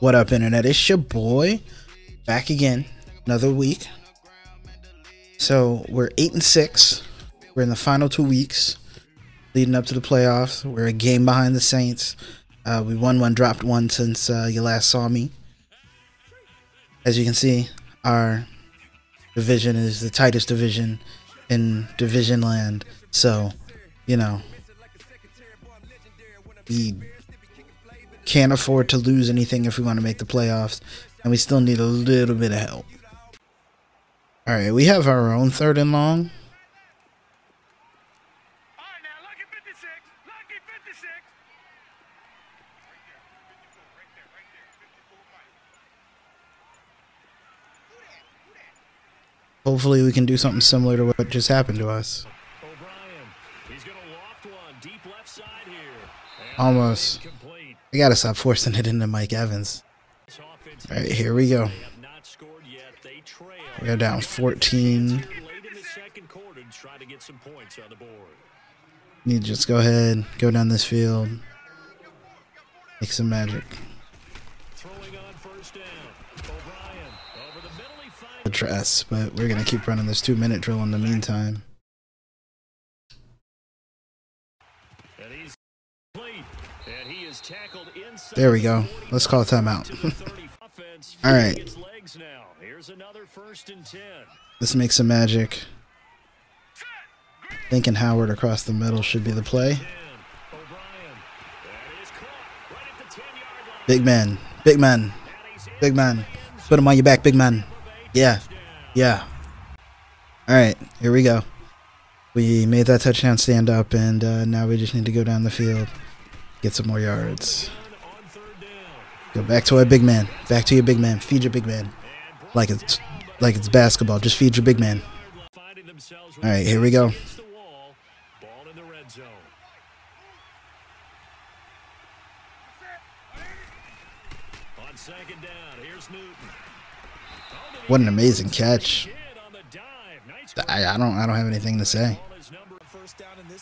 What up, internet? It's your boy back again, another week. So we're eight and six. We're in the final two weeks leading up to the playoffs. We're a game behind the Saints. Uh, we won one, dropped one since uh, you last saw me. As you can see, our division is the tightest division in division land. So, you know, we can't afford to lose anything if we want to make the playoffs, and we still need a little bit of help. All right, we have our own third and long. Hopefully, we can do something similar to what just happened to us. Almost. I gotta stop forcing it into Mike Evans. All right, here we go. We are down 14. Need to just go ahead, go down this field, make some magic. Address, but we're gonna keep running this two-minute drill in the meantime. There we go. Let's call a timeout. All right. Let's make some magic. Thinking Howard across the middle should be the play. Big man. Big man. Big man. Put him on your back, big man. Yeah. Yeah. All right. Here we go. We made that touchdown stand up, and uh, now we just need to go down the field, get some more yards. Go back to our big man. Back to your big man. Feed your big man. Like it's like it's basketball. Just feed your big man. All right, here we go. What an amazing catch. I, I don't I don't have anything to say.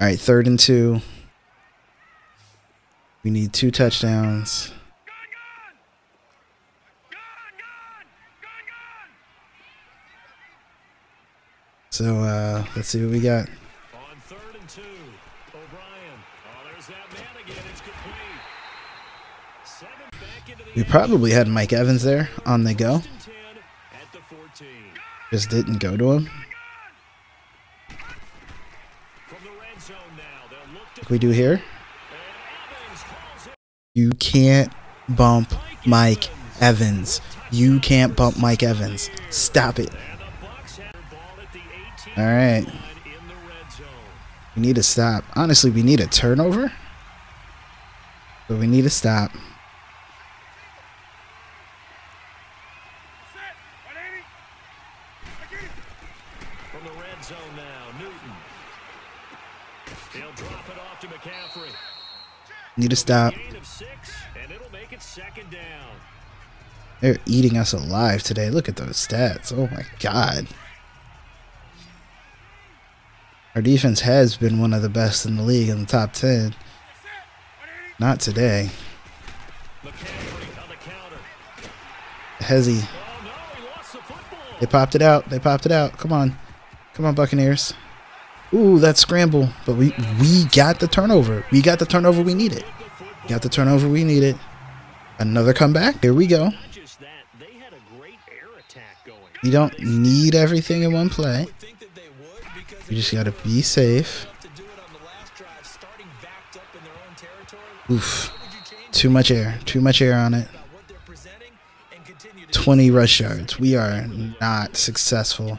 All right, third and two. We need two touchdowns. So uh, let's see what we got. On third and two, O'Brien. Oh, there's that man again. It's complete. We probably had Mike Evans there on the go. Just didn't go to him. Like we do here. You can't bump Mike Evans. You can't bump Mike Evans. Stop it. All right. We need to stop. Honestly, we need a turnover. But we need to stop. From the red zone now, Newton. He'll drop it off to McCaffrey. Need to stop. They're eating us alive today. Look at those stats. Oh my god. Our defense has been one of the best in the league in the top 10. Not today. Hezzy. They popped it out. They popped it out. Come on. Come on, Buccaneers. Ooh, that scramble. But we we got the turnover. We got the turnover we needed. Got the turnover we needed. Another comeback. Here we go. You don't need everything in one play. You just gotta be safe. Oof. Too much air. Too much air on it. 20 rush yards. We are not successful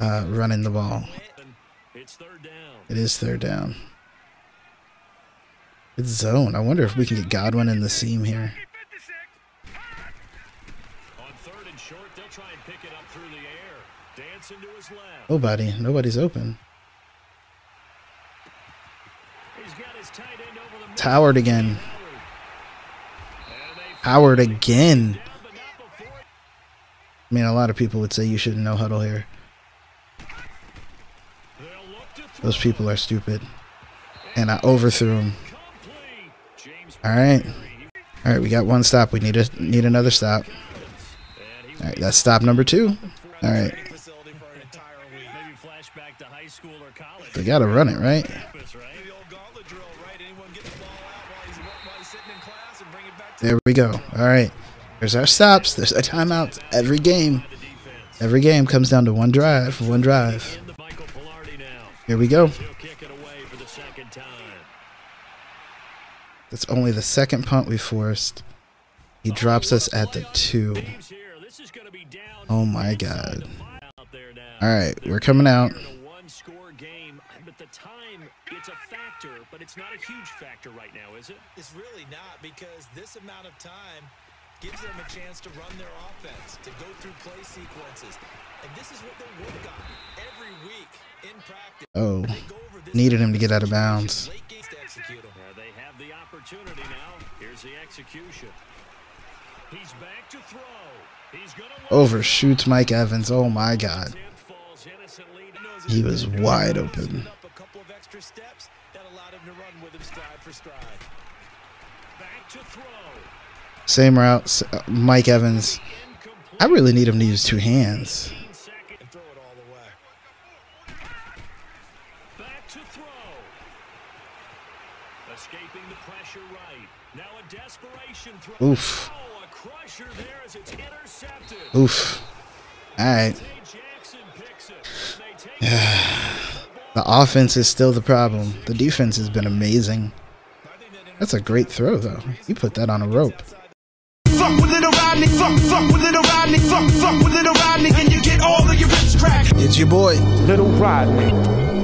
uh, running the ball. It is third down. It's zone. I wonder if we can get Godwin in the seam here. Nobody. Nobody's open. It's Howard again. Howard again. I mean, a lot of people would say you shouldn't know huddle here. Those people are stupid. And I overthrew them. All right. All right, we got one stop. We need a need another stop. All right, that's stop number two. All right. They got to run it, right? There we go. All right. There's our stops. There's our timeouts. Every game. Every game comes down to one drive. One drive. Here we go. That's only the second punt we forced. He drops us at the two. Oh my god. All right, we're coming out. It's a factor, but it's not a huge factor right now, is it? It's really not because this amount of time gives them a chance to run their offense, to go through play sequences. And this is what they work on every week in practice. Oh, needed him to get out of bounds. they have the opportunity now. Here's the execution. He's back to throw. He's gonna Overshoots Mike Evans. Oh my God. He was wide open. Same route, uh, Mike Evans. I really need him to use two hands. Oof. Oof. All right. the offense is still the problem. The defense has been amazing. That's a great throw, though. You put that on a rope. Fuck with little Rodney, fuck, fuck with little Rodney, fuck, fuck with little Rodney, and you get all of your cracked. It's your boy, Little Rodney.